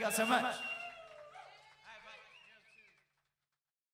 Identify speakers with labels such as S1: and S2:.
S1: got so much.